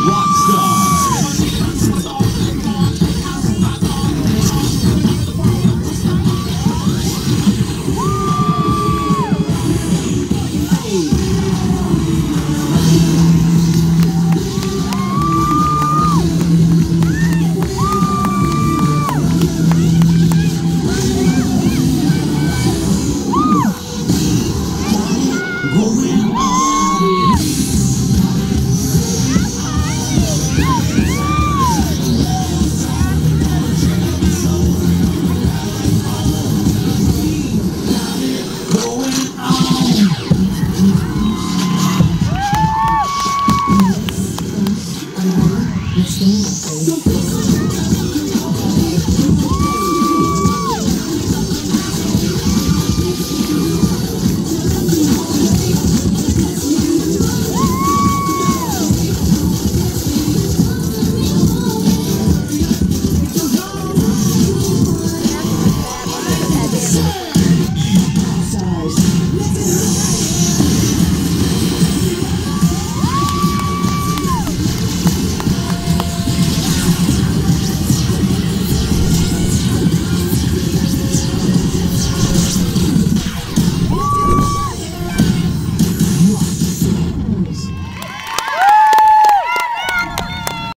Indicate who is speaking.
Speaker 1: rock Eu sou,
Speaker 2: eu sou.